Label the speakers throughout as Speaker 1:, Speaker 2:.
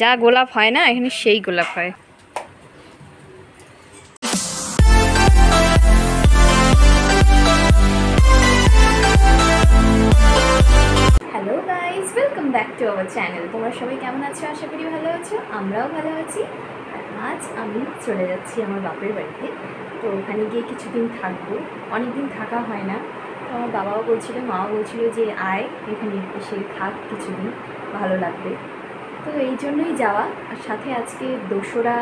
Speaker 1: যা গোলাপ হয় না, এখানে সেই গোলাপ হয়। Hello guys welcome back to our channel তোমরা সবাই কেমন আছো? আশা করি ভালো আছো, আমরাও ভালো আছি। আজ আমি চলে যাচ্ছি আমার বাপের বাড়িতে। তো ওখানে গিয়ে কিছুদিন থাকব। অনেক দিন থাকা হয় না। আমার বাবাও বলছিল, মাও বলছিল যে আয়, এখানে এসে থাক কিছুদিন, ভালো লাগবে। তো এই জন্যই যাওয়া। আর সাথে আজকে দোসরা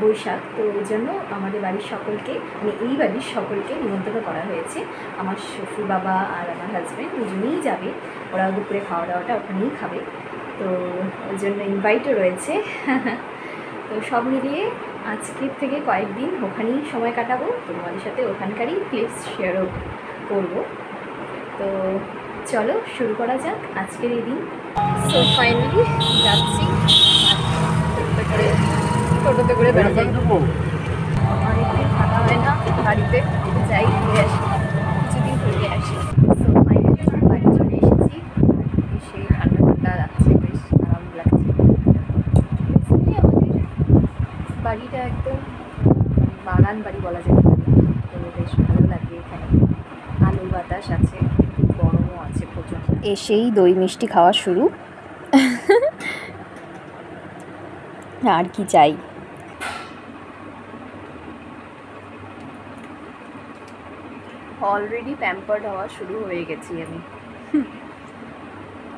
Speaker 1: বৈশাখ, তো ওই জন্য আমাদের বাড়ির সকলকে মানে এই বাড়ির সকলকে নিমন্ত্রণ করা হয়েছে। আমার শ্বশুর বাবা আর আমার হাজব্যান্ড দুজনেই যাবে। ওরা দুপুরে খাওয়া দাওয়াটা ওখানেই খাবে। তো ওই জন্য ইনভাইটও রয়েছে। তো সব মিলিয়ে আজকের থেকে কয়েকদিন ওখানেই সময় কাটাবো। তোমাদের সাথে ওখানকারই ক্লিপস শেয়ারও করব। তো চলো শুরু করা যাক আজকের এই দিন। সো ফাইনালি যাচ্ছি। করে টোটোতে করে বেড়ে যাই অনেকদিন থাকা হয় না বাড়িতে যাই ঘুরে আসি কিছুদিন ঘুরে আসি। সো ফাইনালি আমার বাড়ি চলে এসেছি। এসে ঠান্ডা ঠান্ডা লাগছে বেশ আরাম লাগছে। আমাদের বাড়িটা একদম বাগান বাড়ি বলা যায় তো বেশ ভালো লাগে এখানে। আলু বাতাস আছে। এসেই দই মিষ্টি খাওয়া শুরু। আর কি চাই? অলরেডি প্যাম্পার্ড হওয়া শুরু হয়ে গেছি আমি।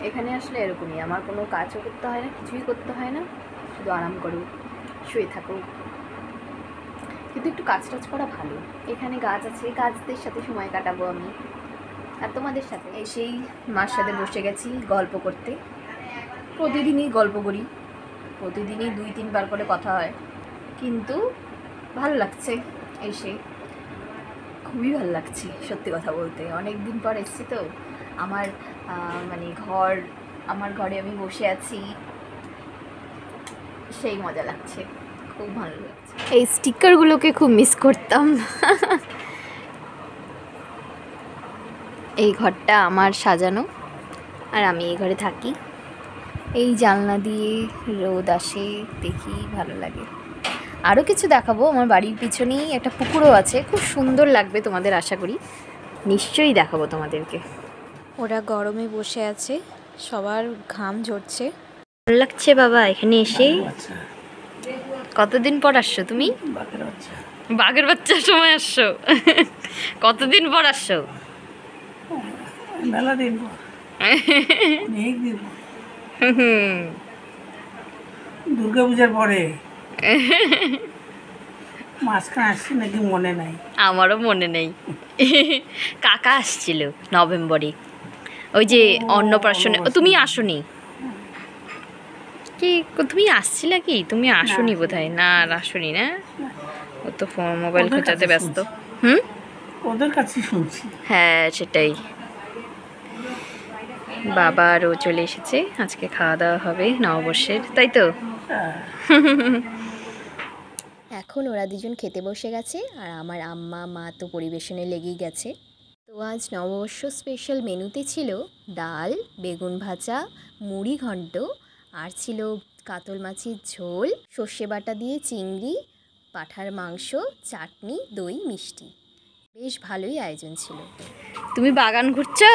Speaker 1: এখানে আসলে এরকমই, আমার কোনো কাজও করতে হয় না, কিছুই করতে হয় না। শুধু আরাম করো, শুয়ে থাকো। কিন্তু একটু কাজ টাজ করা ভালো। এখানে গাছ আছে, গাছদের সাথে সময় কাটাবো আমি। আর তোমাদের সাথে এসেই মার সাথে বসে গেছি গল্প করতে। প্রতিদিনই গল্প করি, প্রতিদিনই দুই, তিনবার করে কথা হয়। কিন্তু ভালো লাগছে এসে। খুবই ভালো লাগছে সত্যি কথা বলতে। অনেক দিন পর এসেছি তো। আমার মানে ঘর, আমার ঘরে আমি বসে আছি। সেই মজা লাগছে। খুব ভালো লাগছে। এই স্টিকারগুলোকে খুব মিস করতাম। এই ঘরটা আমার সাজানো আর আমি এই ঘরে থাকি। এই জানলা দিয়ে রোদ আসে দেখি ভালো লাগে। আরও কিছু দেখাবো আমার বাড়ির পিছনেই একটা পুকুরও আছে খুব সুন্দর লাগবে তোমাদের আশা করি। নিশ্চয়ই দেখাবো তোমাদেরকে। ওরা গরমে বসে আছে সবার ঘাম ঝরছে। ভালো লাগছে বাবা এখানে এসে। কতদিন পর আসছো তুমি? বাঘের বাচ্চার সময় আসছো। কতদিন পর আসছো?
Speaker 2: দিন পর। অনেক দিন দুর্গা পূজার পরে মাঝখানে আসছি নাকি মনে নাই।
Speaker 1: আমারও মনে নেই। কাকা আসছিল নভেম্বরে। ওই যে অন্নপ্রাশনে তুমি আসনি? কি তুমি আসছিলে কি? তুমি আসনি বোধ হয় না আর আসনি না? ও তো ফোন মোবাইল খোঁচাতে ব্যস্ত। হুম?
Speaker 2: ওদের কাছে শুনছি।
Speaker 1: হ্যাঁ সেটাই। বাবা আরও চলে এসেছে। আজকে খাওয়া দাওয়া হবে নববর্ষের তাই তো?
Speaker 3: এখন ওরা দুজন খেতে বসে গেছে আর আমার আম্মা মা তো পরিবেশনে লেগেই গেছে। তো আজ নববর্ষ স্পেশাল মেনুতে ছিল ডাল বেগুন ভাজা মুড়ি ঘন্ট আর ছিল কাতল মাছের ঝোল সর্ষে বাটা দিয়ে চিংড়ি পাঠার মাংস চাটনি দই মিষ্টি। বেশ ভালোই আয়োজন ছিল।
Speaker 1: তুমি বাগান ঘুরছো?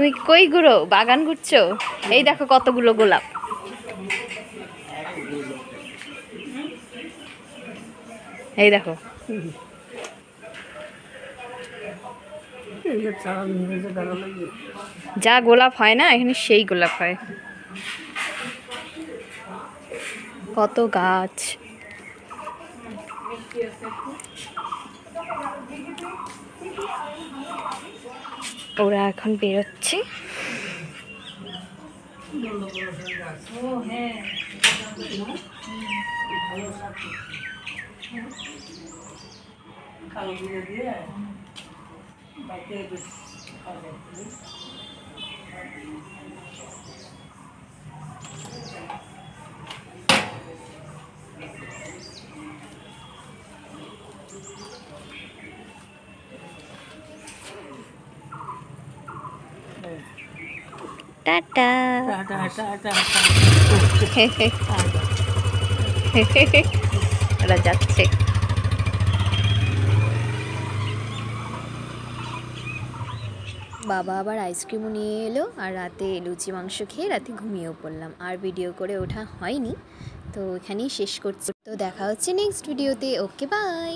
Speaker 1: তুমি কই ঘুরো বাগান ঘুরছো? এই দেখো কতগুলো গোলাপ। এই দেখো।
Speaker 2: যা
Speaker 1: গোলাপ হয় না, এখানে সেই গোলাপ হয়। কত গাছ। ওরা এখন বেরোচ্ছে
Speaker 2: কালো দিয়ে
Speaker 4: ওরা যাচ্ছে।
Speaker 1: বাবা আবার আইসক্রিমও নিয়ে এলো আর রাতে লুচি মাংস খেয়ে রাতে ঘুমিয়েও পড়লাম। আর ভিডিও করে ওঠা হয়নি। তো এখানেই শেষ করছি। তো দেখা হচ্ছে নেক্সট ভিডিওতে ওকে বাই